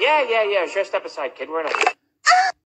Yeah, yeah, yeah. Sure, step aside, kid. We're not.